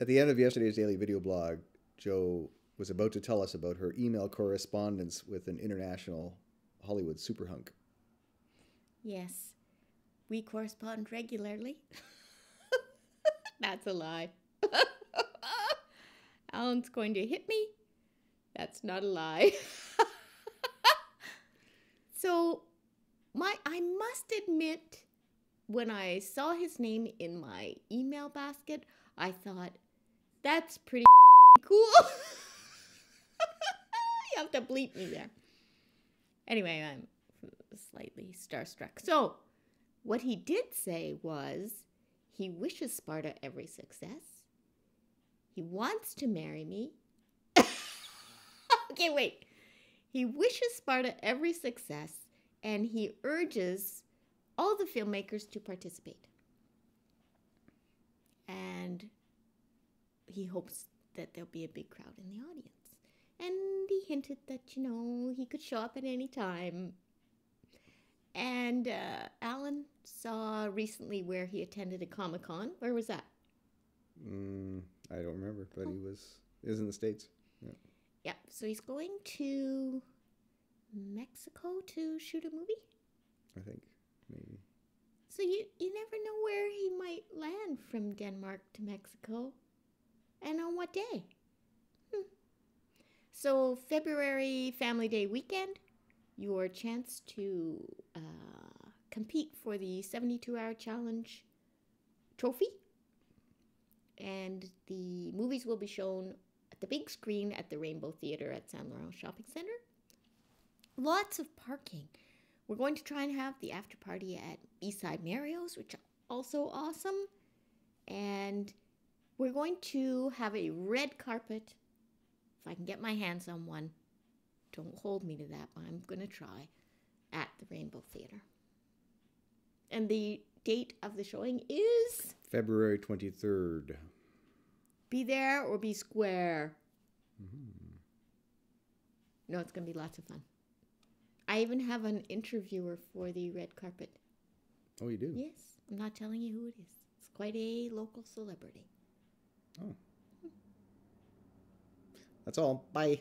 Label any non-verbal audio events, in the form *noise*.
At the end of yesterday's daily video blog, Jo was about to tell us about her email correspondence with an international Hollywood superhunk. Yes, we correspond regularly. *laughs* That's a lie. *laughs* Alan's going to hit me. That's not a lie. *laughs* so, my I must admit when I saw his name in my email basket, I thought that's pretty *laughs* cool. *laughs* you have to bleep me there. Anyway, I'm slightly starstruck. So, what he did say was he wishes Sparta every success. He wants to marry me. *laughs* okay, wait. He wishes Sparta every success and he urges all the filmmakers to participate. And he hopes that there'll be a big crowd in the audience. And he hinted that, you know, he could show up at any time. And uh, Alan saw recently where he attended a Comic Con. Where was that? Mm, I don't remember, but he was he was in the states. Yeah. Yeah, so he's going to Mexico to shoot a movie. I think maybe. So you you never know where he might land from Denmark to Mexico, and on what day. Hmm. So February Family Day weekend, your chance to uh, compete for the 72 hour challenge trophy. And the movies will be shown at the big screen at the Rainbow Theater at San Laurent Shopping Center. Lots of parking. We're going to try and have the after party at Eastside Mario's, which are also awesome. And we're going to have a red carpet, if I can get my hands on one. Don't hold me to that, but I'm going to try at the Rainbow Theater. And the date of the showing is February twenty third. be there or be square. Mm-hmm. No, it's going to be lots of fun. I even have an interviewer for the red carpet. Oh, you do. Yes, I'm not telling you who it is. It's quite a local celebrity. Oh. That's all. Bye.